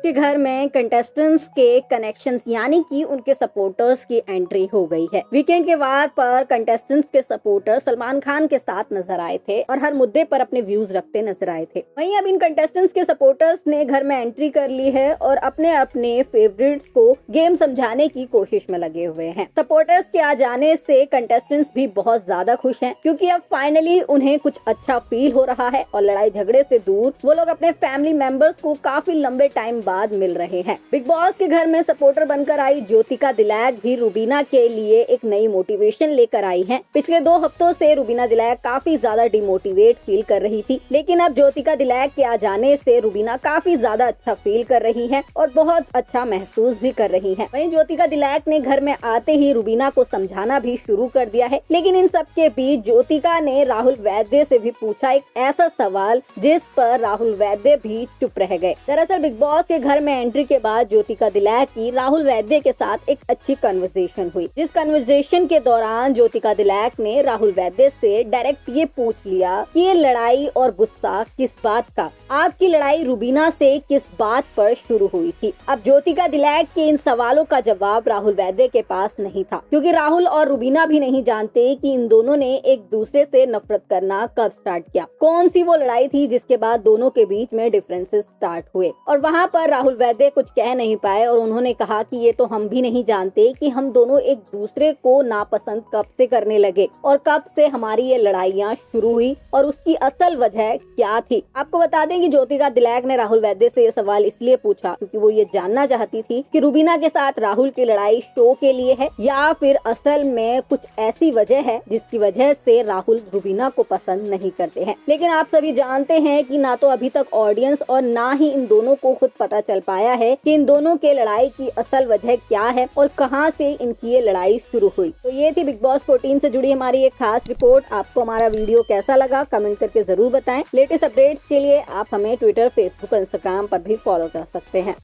के घर में कंटेस्टेंट्स के कनेक्शन यानी कि उनके सपोर्टर्स की एंट्री हो गई है। वीकेंड के बाद पर कंटेस्टेंट्स के सपोर्टर सलमान खान के साथ नज़र आए थे और हर मुद्दे पर अपने व्यूज़ रखते नज़र आए थे। वहीं अब इन कंटेस्टेंट्स के सपोर्टर्स ने घर में एंट्री कर ली है और अपने अपने फेवरेट्स को गेम समझाने की कोशिश में लगे हुए हैं। सपोर्टर्स के आ जाने से कंटेस्टेंट्स भी बहुत ज़्यादा खुश हैं, क्योंकि अब फाइनली उन्हें कुछ अच्छा फील हो रहा है और लड़ाई झगड़े से दूर वो लोग अपने फैमिली मेंबर्स को काफ़ी लंबे टाइम बाद मिल रहे हैं। बिग बॉस के घर में सपोर्टर बनकर आई ज्योतिका दिलैक भी रूबीना के लिए एक नई मोटिवेशन लेकर आई है। पिछले दो हफ्तों से रूबीना दिलैक काफ़ी ज़्यादा डिमोटिवेट फील कर रही थी, लेकिन अब ज्योतिका दिलैक के आ जाने से रूबीना काफ़ी ज़्यादा अच्छा फील कर रही है और बहुत अच्छा महसूस भी कर रही है। वहीं ज्योतिका दिलैक ने घर में आते ही रूबीना को समझाना भी शुरू कर दिया है, लेकिन इन सब के बीच ज्योतिका ने राहुल वैद्य से भी पूछा एक ऐसा सवाल, जिस पर राहुल वैद्य भी चुप रह गए। दरअसल बिग बॉस के घर में एंट्री के बाद ज्योतिका दिलैक की राहुल वैद्य के साथ एक अच्छी कन्वर्सेशन हुई। जिस कन्वर्सेशन के दौरान ज्योतिका दिलैक ने राहुल वैद्य से डायरेक्ट ये पूछ लिया कि ये लड़ाई और गुस्सा किस बात का? आपकी लड़ाई रूबीना से किस बात पर शुरू हुई थी? अब ज्योतिका दिलैक के इन सवालों का जवाब राहुल वैद्य के पास नहीं था। क्योंकि राहुल और रूबीना भी नहीं जानते कि इन दोनों ने एक दूसरे से नफरत करना कब स्टार्ट किया। कौन सी वो लड़ाई थी जिसके बाद दोनों के बीच में डिफरेंसेस स्टार्ट हुए? और वहाँ पर राहुल वैद्य कुछ कह नहीं पाए और उन्होंने कहा कि ये तो हम भी नहीं जानते कि हम दोनों एक दूसरे को नापसंद कब से करने लगे और कब से हमारी ये लड़ाइयाँ शुरू हुई और उसकी असल वजह क्या थी। आपको बता दें कि ज्योतिका दिलैक ने राहुल वैद्य से ये सवाल इसलिए पूछा क्योंकि वो ये जानना चाहती थी कि रूबीना के साथ राहुल की लड़ाई शो के लिए है या फिर असल में कुछ ऐसी वजह है जिसकी वजह से राहुल रूबीना को पसंद नहीं करते हैं। लेकिन आप सभी जानते हैं कि ना तो अभी तक ऑडियंस और ना ही इन दोनों को खुद पता चल पाया है कि इन दोनों के लड़ाई की असल वजह क्या है और कहाँ से इनकी ये लड़ाई शुरू हुई। तो ये थी बिग बॉस 14 से जुड़ी हमारी एक खास रिपोर्ट आपको हमारा वीडियो कैसा लगा कमेंट करके ज़रूर बताएँ। लेटेस्ट अपडेट्स के लिए आप हमें ट्विटर फेसबुक इंस्टाग्राम पर भी फॉलो कर सकते हैं।